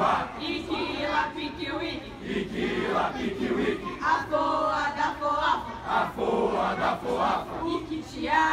Imbá, Iquila, Piquiwiki, Iquila, Piquiwiki, a foa da foa. a foa da iki Iquitiá,